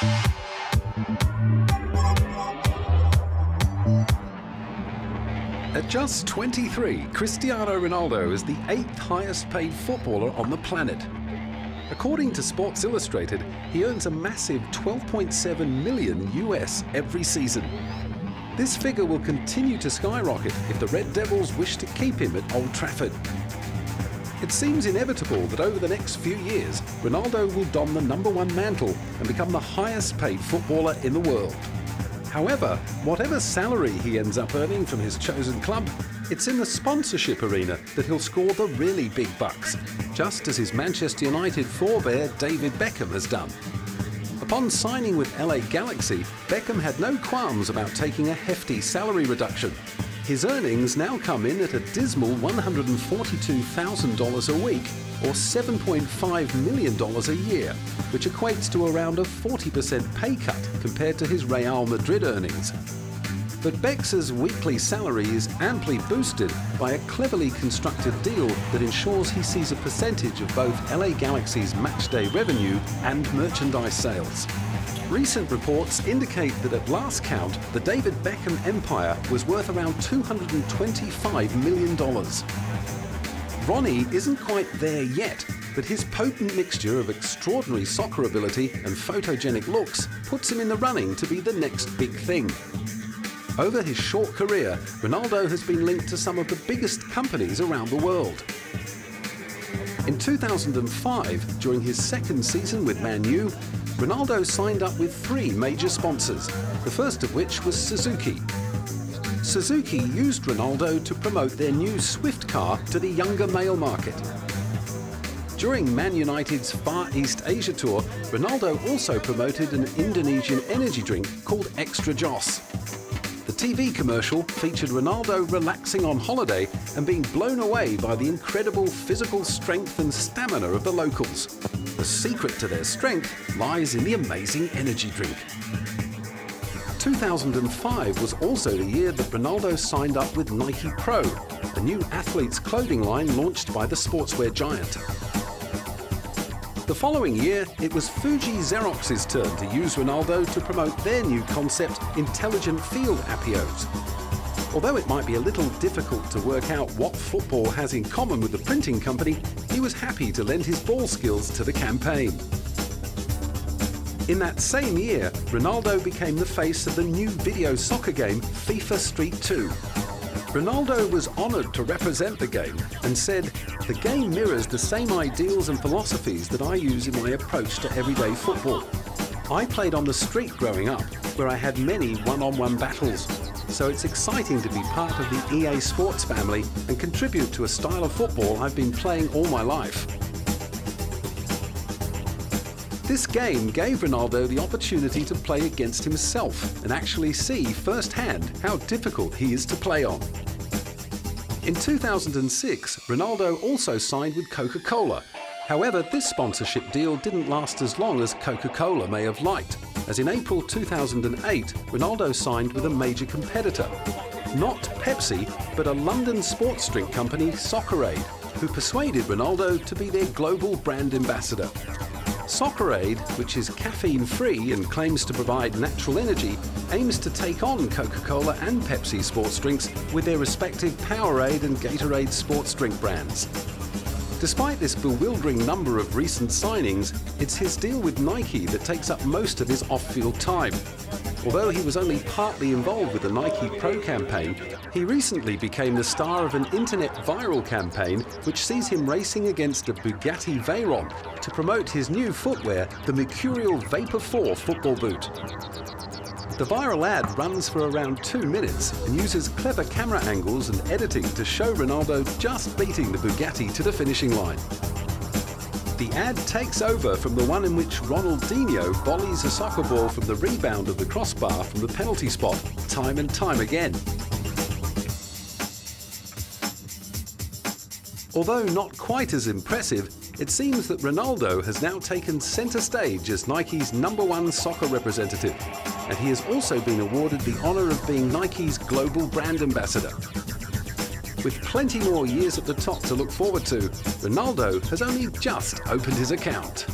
At just 23, Cristiano Ronaldo is the eighth highest paid footballer on the planet. According to Sports Illustrated, he earns a massive 12.7 million US every season. This figure will continue to skyrocket if the Red Devils wish to keep him at Old Trafford. It seems inevitable that over the next few years, Ronaldo will don the number one mantle and become the highest paid footballer in the world. However, whatever salary he ends up earning from his chosen club, it's in the sponsorship arena that he'll score the really big bucks, just as his Manchester United forebear David Beckham has done. Upon signing with LA Galaxy, Beckham had no qualms about taking a hefty salary reduction. His earnings now come in at a dismal $142,000 a week, or $7.5 million a year, which equates to around a 40% pay cut compared to his Real Madrid earnings. But Becks's weekly salary is amply boosted by a cleverly constructed deal that ensures he sees a percentage of both LA Galaxy's matchday revenue and merchandise sales. Recent reports indicate that at last count, the David Beckham empire was worth around $225 million. Ronnie isn't quite there yet, but his potent mixture of extraordinary soccer ability and photogenic looks puts him in the running to be the next big thing. Over his short career, Ronaldo has been linked to some of the biggest companies around the world. In 2005, during his second season with Man U, Ronaldo signed up with three major sponsors, the first of which was Suzuki. Suzuki used Ronaldo to promote their new Swift car to the younger male market. During Man United's Far East Asia tour, Ronaldo also promoted an Indonesian energy drink called Extra Joss. The TV commercial featured Ronaldo relaxing on holiday and being blown away by the incredible physical strength and stamina of the locals. The secret to their strength lies in the amazing energy drink. 2005 was also the year that Ronaldo signed up with Nike Pro, a new athlete's clothing line launched by the sportswear giant. The following year, it was Fuji Xerox's turn to use Ronaldo to promote their new concept, Intelligent Field Apeos. Although it might be a little difficult to work out what football has in common with the printing company, he was happy to lend his ball skills to the campaign. In that same year, Ronaldo became the face of the new video soccer game FIFA Street 2. Ronaldo was honoured to represent the game and said, The game mirrors the same ideals and philosophies that I use in my approach to everyday football. I played on the street growing up, where I had many one on one battles. So it's exciting to be part of the EA Sports family and contribute to a style of football I've been playing all my life. This game gave Ronaldo the opportunity to play against himself and actually see firsthand how difficult he is to play on. In 2006, Ronaldo also signed with Coca-Cola. However, this sponsorship deal didn't last as long as Coca-Cola may have liked, as in April 2008, Ronaldo signed with a major competitor. Not Pepsi, but a London sports drink company, Soccerade, who persuaded Ronaldo to be their global brand ambassador. Soccerade, which is caffeine free and claims to provide natural energy, aims to take on Coca Cola and Pepsi sports drinks with their respective Powerade and Gatorade sports drink brands. Despite this bewildering number of recent signings, it's his deal with Nike that takes up most of his off field time. Although he was only partly involved with the Nike Pro campaign, he recently became the star of an internet viral campaign which sees him racing against a Bugatti Veyron to promote his new footwear, the Mercurial Vapor 4 football boot. The viral ad runs for around two minutes and uses clever camera angles and editing to show Ronaldo just beating the Bugatti to the finishing line. The ad takes over from the one in which Ronaldinho volleys a soccer ball from the rebound of the crossbar from the penalty spot time and time again. Although not quite as impressive, it seems that Ronaldo has now taken centre stage as Nike's number one soccer representative, and he has also been awarded the honour of being Nike's global brand ambassador. With plenty more years at the top to look forward to, Ronaldo has only just opened his account.